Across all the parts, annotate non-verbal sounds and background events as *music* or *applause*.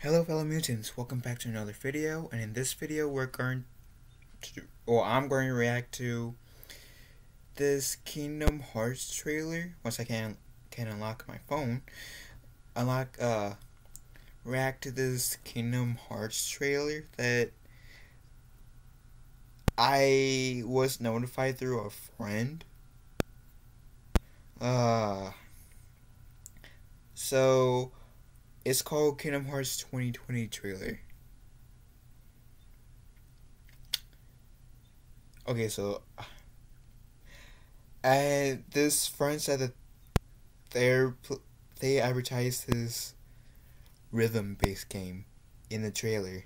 Hello fellow mutants, welcome back to another video, and in this video we're going to, or I'm going to react to this Kingdom Hearts trailer, once I can, can unlock my phone, unlock, uh, react to this Kingdom Hearts trailer that I was notified through a friend, uh, so, it's called Kingdom Hearts 2020 trailer. Okay, so and this friend said that they're they advertised this rhythm-based game in the trailer.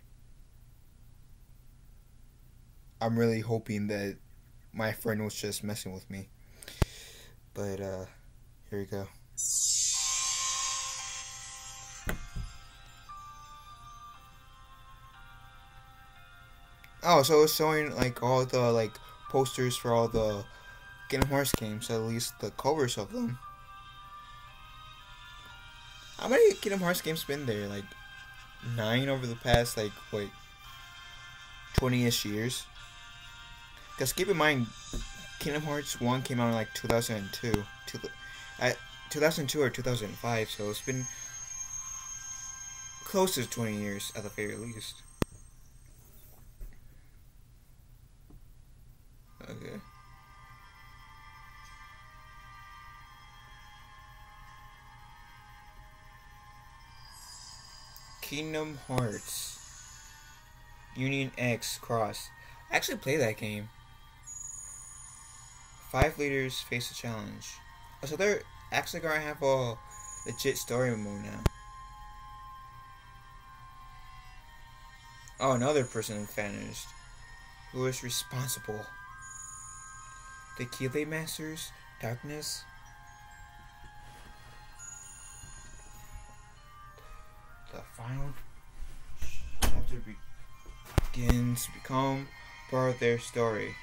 I'm really hoping that my friend was just messing with me. But uh here we go. Oh, so it's showing like all the like posters for all the Kingdom Hearts games, at least the covers of them. How many Kingdom Hearts games been there? Like nine over the past like what twenty-ish years. Cause keep in mind, Kingdom Hearts one came out in like two thousand and two, two, at two thousand two or two thousand five. So it's been close to twenty years at the very least. Okay. Kingdom Hearts. Union X Cross. I actually play that game. Five leaders face a challenge. Oh, so they're actually gonna have a legit story mode now. Oh, another person vanished. Who is responsible? The Keeley Masters, Darkness. The final chapter begins to become part of their story.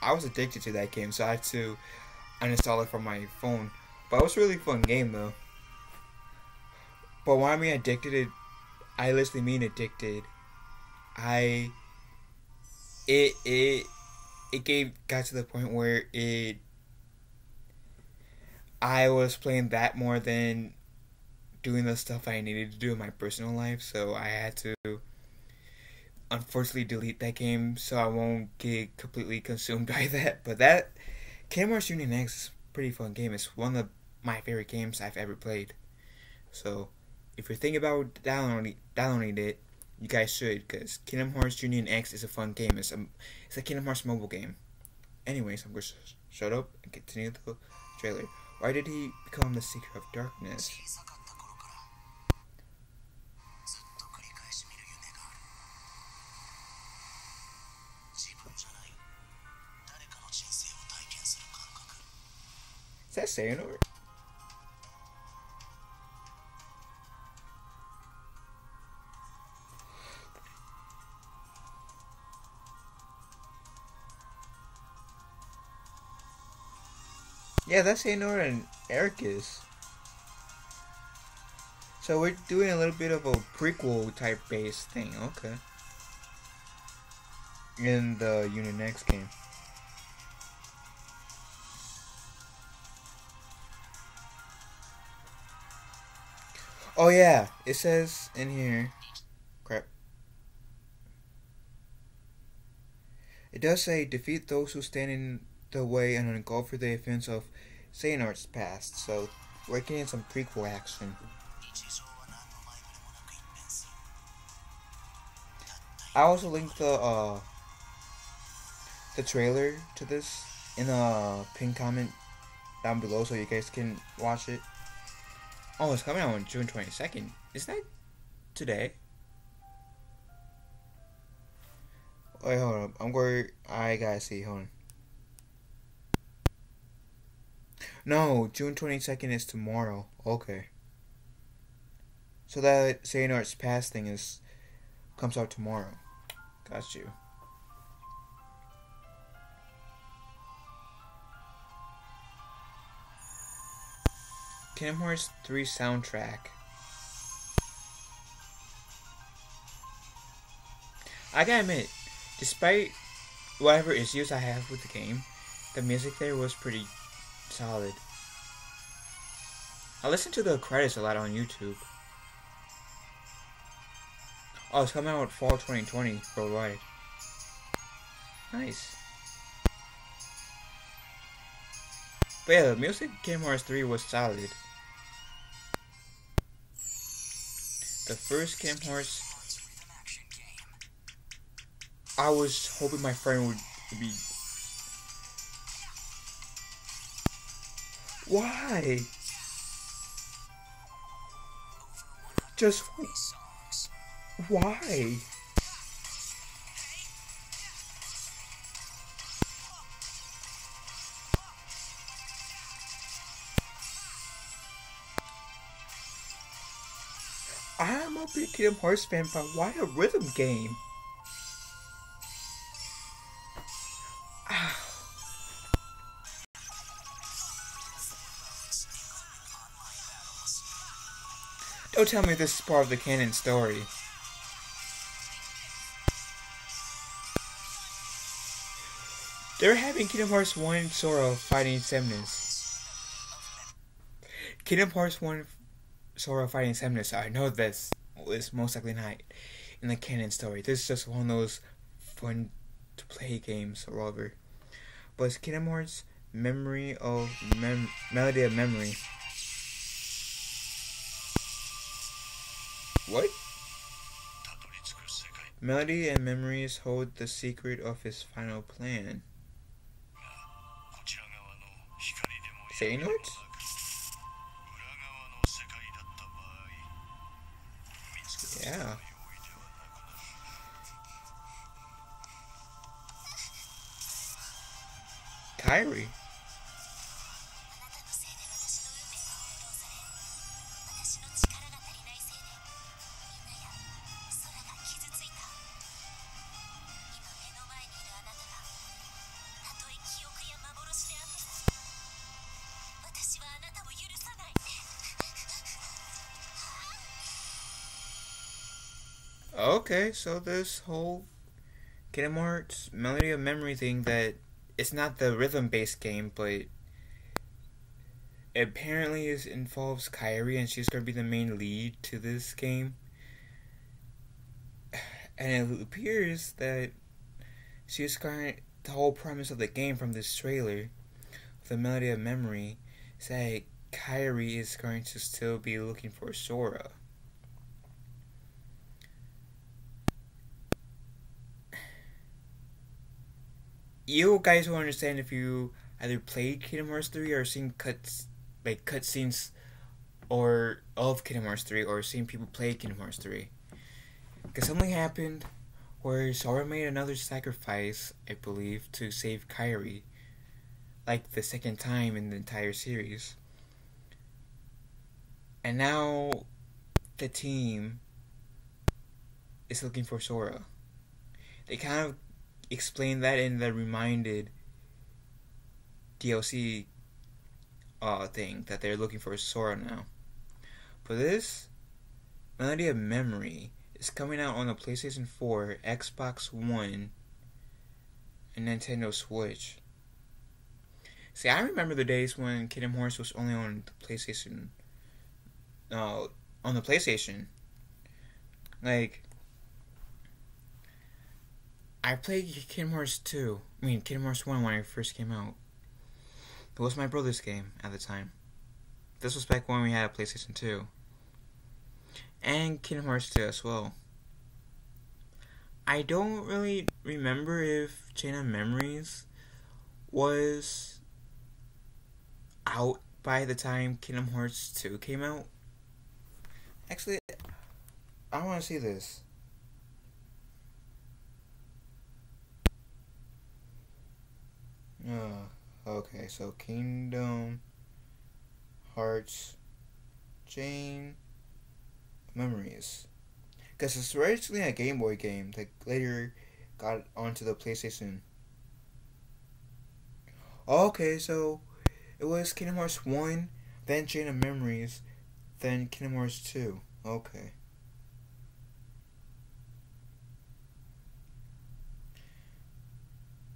I was addicted to that game, so I had to uninstall it from my phone. But it was a really fun game, though. But when I mean addicted, I literally mean addicted. I it it it gave got to the point where it I was playing that more than doing the stuff I needed to do in my personal life, so I had to unfortunately delete that game so I won't get completely consumed *laughs* by that. But that Hearts Union X is a pretty fun game. It's one of my favorite games I've ever played. So if you're thinking about downloading downloading it, you guys should, because Kingdom Hearts Union X is a fun game. It's a, it's a Kingdom Hearts mobile game. Anyways, I'm going to shut up and continue the trailer. Why did he become the Seeker of Darkness? Is that Xehanort? Yeah, that's Xehanort and Eraqus. So we're doing a little bit of a prequel type based thing, okay. In the Union X game. Oh yeah, it says in here. Crap. It does say defeat those who stand in the way and engulf the events of Xehanort's past, so we're getting some prequel action. I also linked the uh, the trailer to this in a pin comment down below so you guys can watch it. Oh, it's coming out on June 22nd. Is that today? Wait, hold on. I'm going. I gotta see. Hold on. No, June 22nd is tomorrow. Okay. So that Xehanort's Past thing is comes out tomorrow. Got you. Kingdom Hearts 3 soundtrack. I gotta admit, despite whatever issues I have with the game, the music there was pretty solid. I listen to the credits a lot on YouTube. Oh, it's coming out fall 2020 worldwide. Nice. But yeah, the music Kingdom Hearts 3 was solid. The first Kingdom Hearts I was hoping my friend would be Why? Just why? I'm a big Kingdom Hearts fan, but why a rhythm game? Don't tell me this is part of the canon story. They're having Kingdom Hearts 1 Sora fighting Xemnas. Kingdom Hearts 1 Sora fighting Xemnas. I know this is most likely not in the canon story. This is just one of those fun to play games or whatever. But it's Kingdom Hearts Memory of Mem- Melody of Memory. What? Melody and Memories hold the secret of his final plan. Say notes? Yeah. Kairi. Okay, so this whole Kingdom Hearts Melody of Memory thing that it's not the rhythm based game, but apparently is involves Kairi and she's gonna be the main lead to this game. *sighs* And it appears that she's going the whole premise of the game from this trailer, the Melody of Memory, is that Kairi is going to still be looking for Sora. You guys will understand if you either played Kingdom Hearts 3 or seen cuts like cutscenes or of Kingdom Hearts 3 or seen people play Kingdom Hearts 3. Because something happened where Sora made another sacrifice, I believe, to save Kairi. Like the second time in the entire series. And now the team is looking for Sora. They kind of explain that in the reminded DLC uh, thing that they're looking for Sora now. For this, Melody of Memory is coming out on the PlayStation 4, Xbox One, and Nintendo Switch. See, I remember the days when Kingdom Hearts was only on the PlayStation. Uh, on the PlayStation. Like, I played Kingdom Hearts 2. I mean, Kingdom Hearts 1 when it first came out. It was my brother's game at the time. This was back when we had a PlayStation 2. And Kingdom Hearts 2 as well. I don't really remember if Chain of Memories was out by the time Kingdom Hearts 2 came out. Actually, I want to see this. Uh, okay, so Kingdom Hearts Chain Memories. Because it's originally a Game Boy game that later got onto the PlayStation. Okay, so it was Kingdom Hearts 1, then Chain of Memories, then Kingdom Hearts 2. Okay.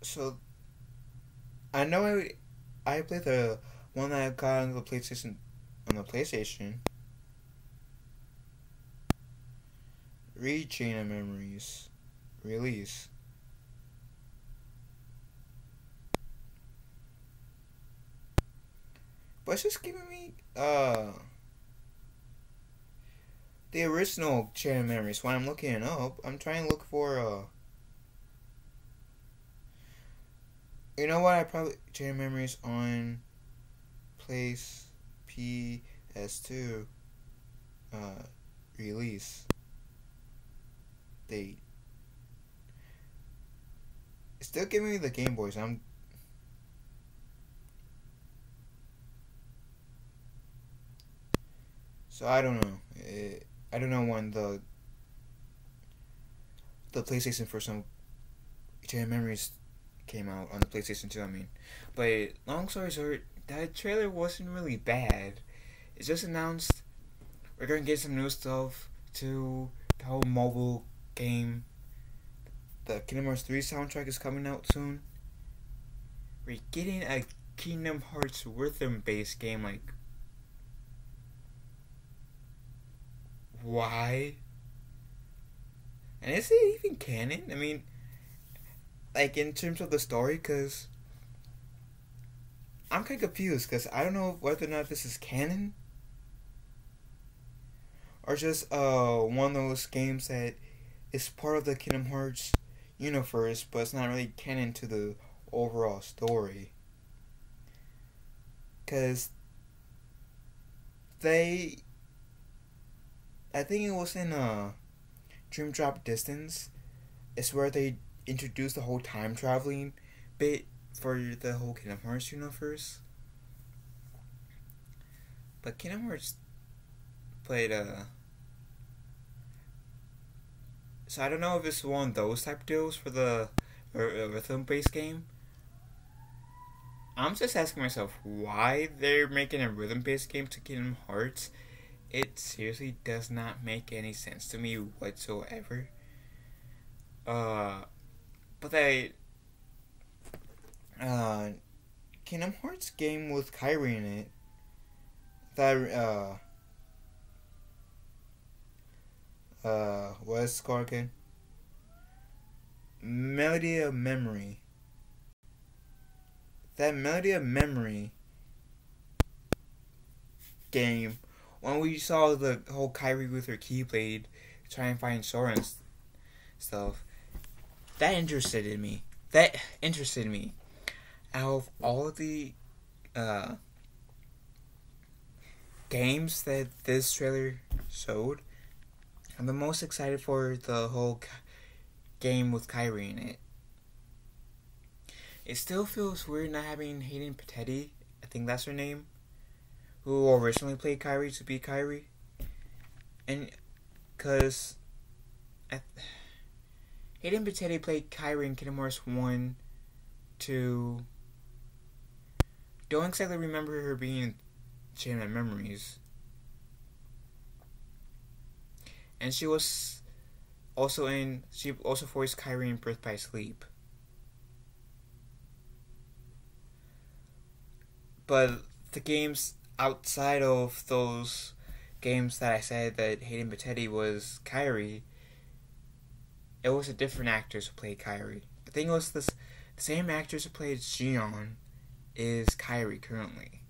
so I know I I played the one that I got on the PlayStation on the PlayStation. Read Chain of Memories. Release. But it's just giving me uh the original Chain of Memories. When I'm looking it up, I'm trying to look for uh You know what? I probably Chain Memories on place PS2 uh release date. Still giving me the Game Boys. I'm So I don't know. It, I don't know when the the PlayStation for some Chain Memories came out on the PlayStation 2, I mean. But long story short, that trailer wasn't really bad. It just announced we're gonna get some new stuff to the whole mobile game. The Kingdom Hearts 3 soundtrack is coming out soon. We're getting a Kingdom Hearts rhythm based game like why? And is it even canon? I mean, like in terms of the story, because I'm kind of confused because I don't know whether or not this is canon or just uh one of those games that is part of the Kingdom Hearts universe, but it's not really canon to the overall story. Cause they, I think it was in uh, Dream Drop Distance, is where they introduced the whole time traveling bit for the whole Kingdom Hearts universe. But Kingdom Hearts played a. so I don't know if it's one of those type deals for the rhythm based game. I'm just asking myself why they're making a rhythm based game to Kingdom Hearts. It seriously does not make any sense to me whatsoever. Uh, but they, uh, Kingdom Hearts game with Kairi in it. That uh uh, Wes Corkin. Melody of Memory. That Melody of Memory game, when we saw the whole Kairi with her Keyblade try and find Sora and stuff, that interested in me. That interested me. Out of all of the uh, games that this trailer showed, I'm the most excited for the whole game with Kairi in it. It still feels weird not having Hayden Panetti, I think that's her name, who originally played Kairi to be Kairi. And, because Hayden Panetti played Kairi in Kingdom Hearts 1 2. Don't exactly remember her being in Chain of Memories. and she was also in she also voiced Kairi in Birth by Sleep. But the games outside of those games that I said that Hayden Panetti was Kairi, it was a different actors who played Kairi. I think it was the same actors who played Xion is Kairi currently.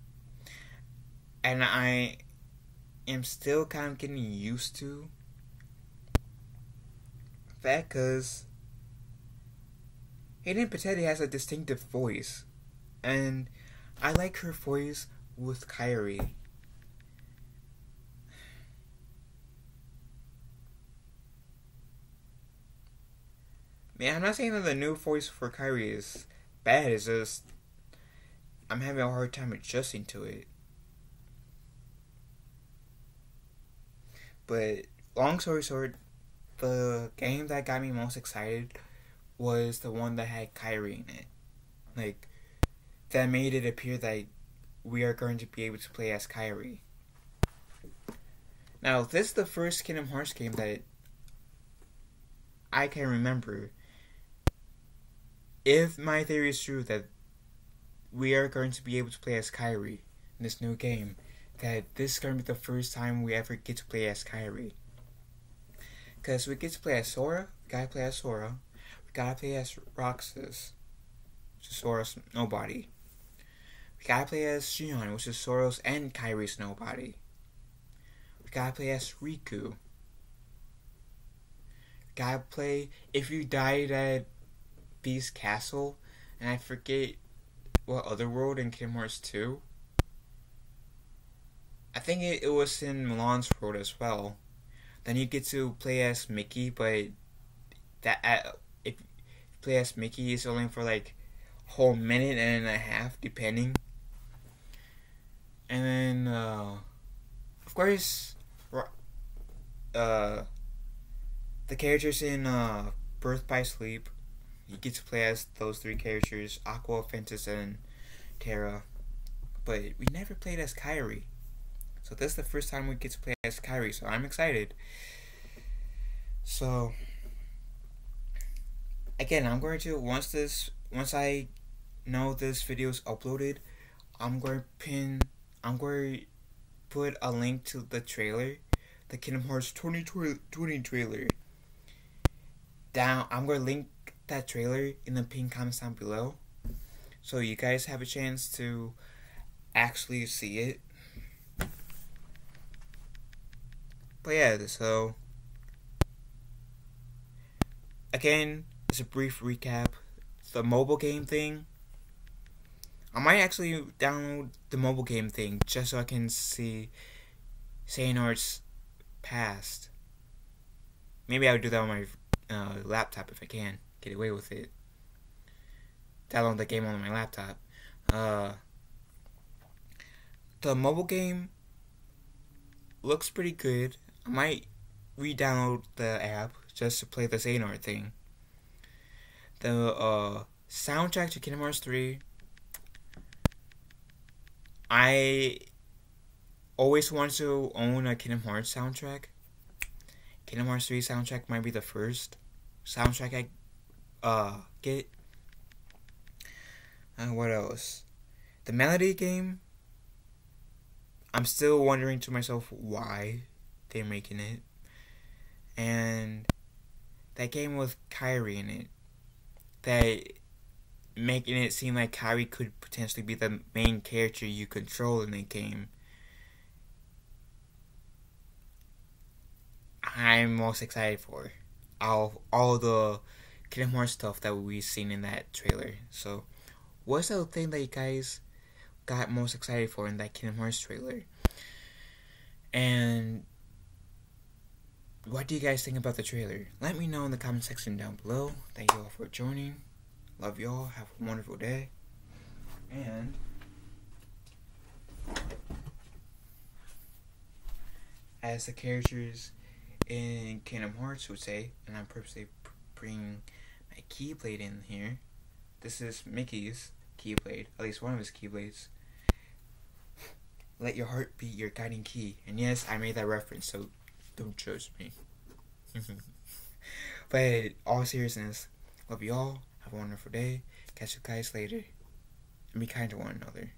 And I am still kind of getting used to that because Hayden Panetti has a distinctive voice, and I like her voice with Kairi. Man, I'm not saying that the new voice for Kairi is bad, it's just I'm having a hard time adjusting to it. But long story short, the game that got me most excited was the one that had Kairi in it. Like, that made it appear that we are going to be able to play as Kairi. Now, this is the first Kingdom Hearts game that I can remember if my theory is true that we are going to be able to play as Kairi in this new game, that this is going to be the first time we ever get to play as Kairi. Because we get to play as Sora, we gotta play as Sora, we gotta play as Roxas, which is Sora's nobody. We gotta play as Xion, which is Sora's and Kairi's nobody. We gotta play as Riku. We gotta play if you died at Beast Castle, and I forget what other world in Kingdom Hearts 2. I think it, it was in Mulan's world as well. Then you get to play as Mickey, but that uh, if you play as Mickey is only for like a whole minute and a half, depending. And then, uh, of course, uh, the characters in uh, Birth by Sleep, you get to play as those three characters: Aqua, Ventus, and Terra. But we never played as Kairi. So this is the first time we get to play as Kairi, so I'm excited. So again, I'm going to once this once I know this video is uploaded, I'm going to pin I'm going to put a link to the trailer, the Kingdom Hearts 2020 trailer. Down, I'm going to link that trailer in the pin comments down below, so you guys have a chance to actually see it. But yeah, so again, it's a brief recap. The mobile game thing. I might actually download the mobile game thing just so I can see Xehanort's past. Maybe I would do that on my uh, laptop if I can get away with it. Download the game on my laptop. Uh, the mobile game looks pretty good. I might re-download the app just to play the Xehanort thing. The uh, soundtrack to Kingdom Hearts 3. I always want to own a Kingdom Hearts soundtrack. Kingdom Hearts 3 soundtrack might be the first soundtrack I uh get. And what else? The Melody game. I'm still wondering to myself why they're making it. And that game with Kairi in it, that making it seem like Kairi could potentially be the main character you control in the game. I'm most excited for all all the Kingdom Hearts stuff that we've seen in that trailer. So, what's the thing that you guys got most excited for in that Kingdom Hearts trailer? And what do you guys think about the trailer? Let me know in the comment section down below. Thank you all for joining. Love y'all. Have a wonderful day. And as the characters in Kingdom Hearts would say, and I'm purposely bringing my Keyblade in here. This is Mickey's Keyblade, at least one of his Keyblades. Let your heart be your guiding key. And yes, I made that reference, so don't judge me. *laughs* but all seriousness, love you all. Have a wonderful day. Catch you guys later. And be kind to one another.